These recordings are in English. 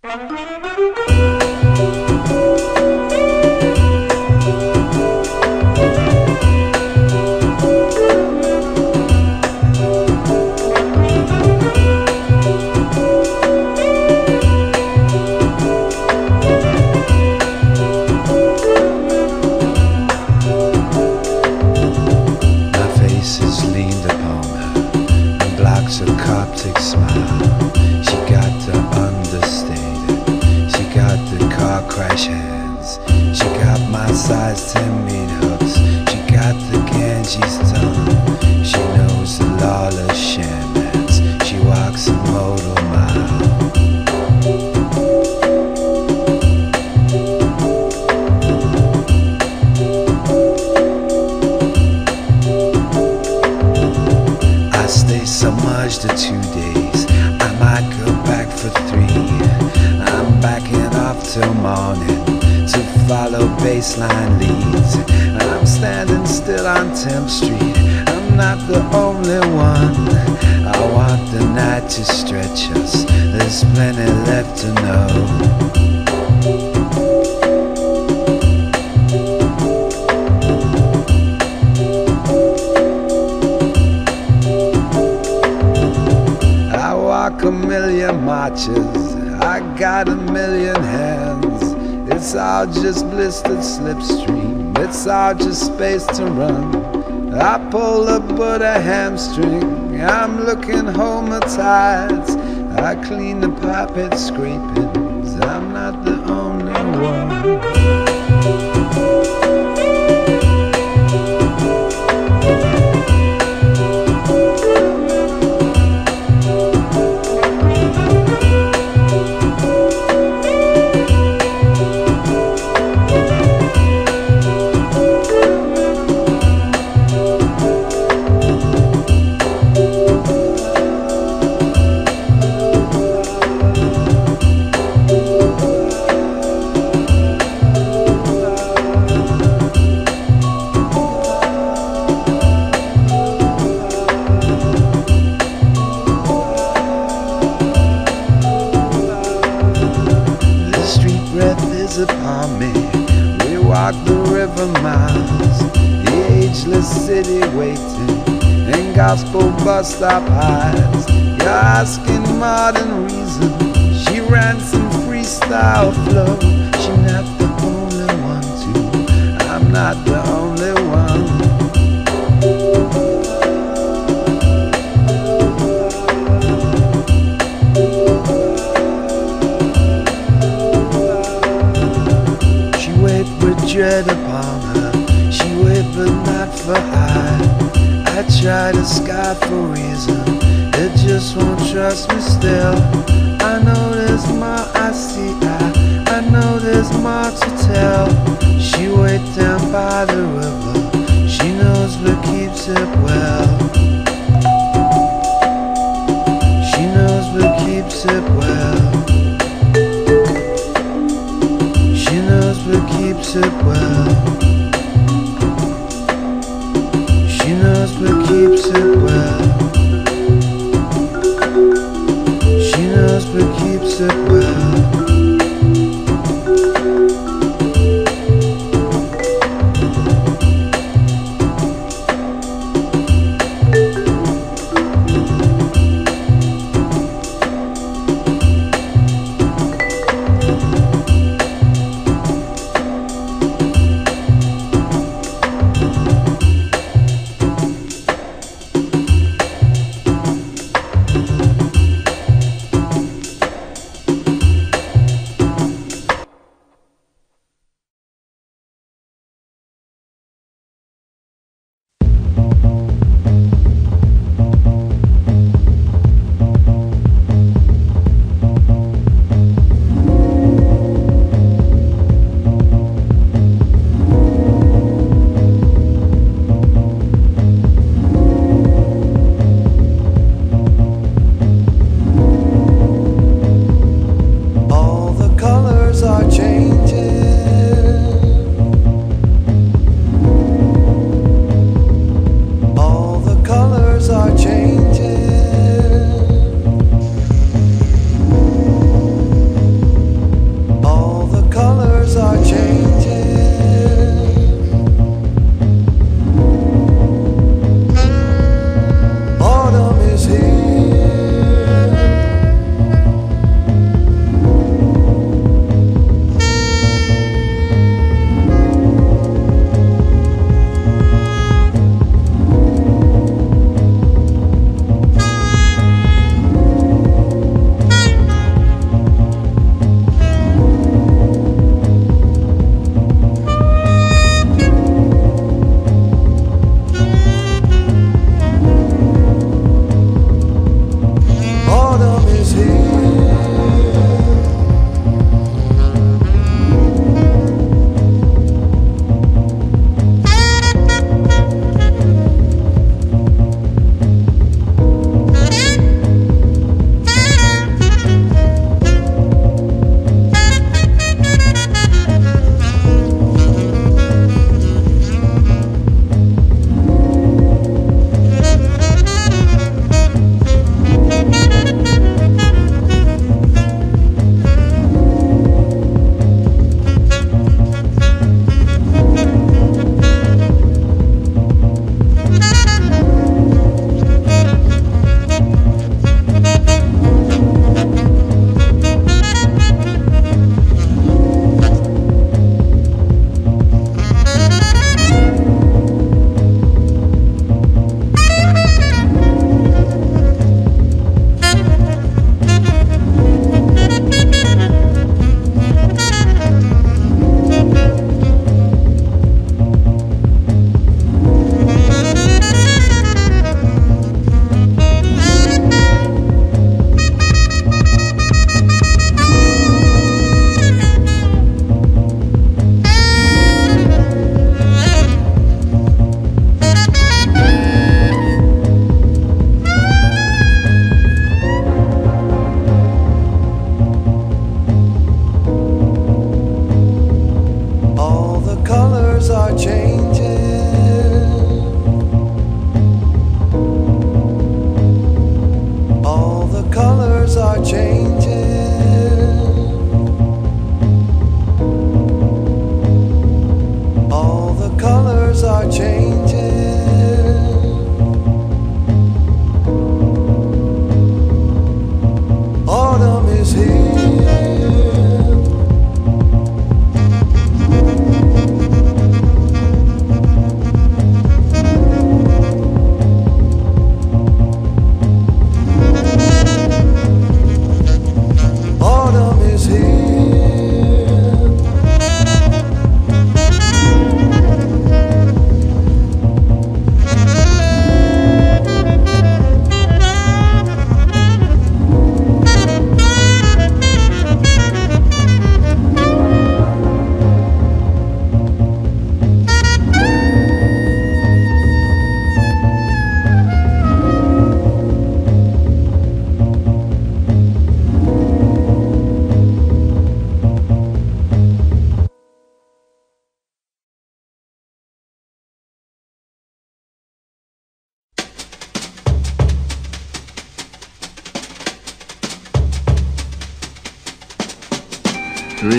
My still on 10th Street. I'm not the only one. I want the night to stretch us. There's plenty left to know. I walk a million marches, I got a million hands. It's all just blistered slipstream, it's all just space to run. I pull up but a hamstring, I'm looking homatides. I clean the carpet scrapings, I'm not the waiting gospel bus stop highs. You're asking modern reason. She ran some freestyle flow. She not the only one to. I'm not the only one. She wait with dread upon her. She but not for high. I try to sky for reason. It just won't trust me still. I know there's more I see. I, I know there's more to tell. She wait down by the river. She knows what keeps it well. She knows what keeps it well. She knows what keeps it well.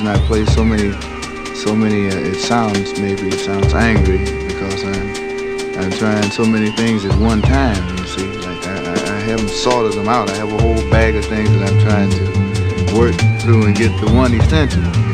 Reason I play so many, so many, uh, it sounds maybe it sounds angry because I'm, I'm trying so many things at one time. You see, like I, I, I haven't sorted them out. I have a whole bag of things that I'm trying to work through and get the one essential.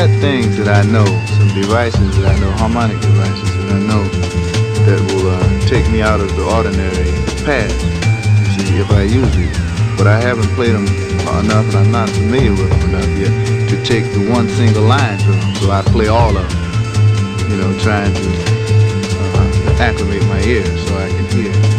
Set things that I know, some devices that I know, harmonic devices that I know that will uh, take me out of the ordinary path, you see, if I use it. But I haven't played them enough and I'm not familiar with them enough yet to take the one single line to them. So I play all of them, you know, trying to uh, acclimate my ears so I can hear.